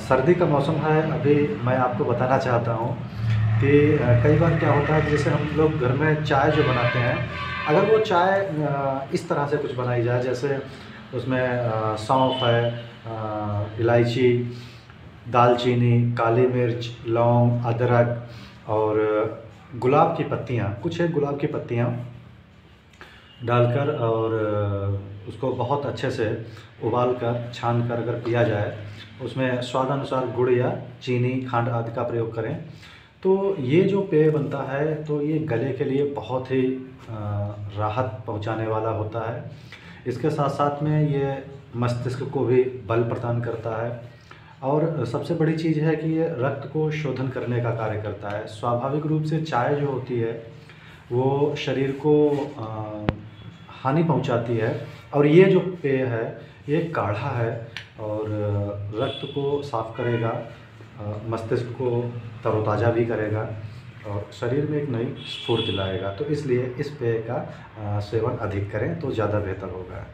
सर्दी का मौसम है, अभी मैं आपको बताना चाहता हूँ कि कई बार क्या होता है कि जैसे हम लोग घर में चाय जो बनाते हैं, अगर वो चाय इस तरह से कुछ बनाई जाए, जैसे उसमें सौंफ है इलायची, दालचीनी, काली मिर्च, लौंग, अदरक और गुलाब की पत्तियाँ, कुछ है गुलाब की पत्तियाँ डालकर और उसको बहुत अच्छे से उबाल कर छान कर अगर पिया जाए उसमें स्वाद अनुसार गुड़ या चीनी खांड आदि का प्रयोग करें। तो ये जो पेय बनता है तो ये गले के लिए बहुत ही राहत पहुँचाने वाला होता है। इसके साथ साथ में ये मस्तिष्क को भी बल प्रदान करता है। और सबसे बड़ी चीज़ है कि ये रक्त को शोधन करने का कार्य करता है। स्वाभाविक रूप से चाय जो होती है वो शरीर को अ, हानि पहुंचाती है। और ये जो पेय है, ये काढ़ा है और रक्त को साफ़ करेगा मस्तिष्क को तरोताज़ा भी करेगा और शरीर में एक नई स्फूर्ति लाएगा। तो इसलिए इस पेय का सेवन अधिक करें तो ज़्यादा बेहतर होगा।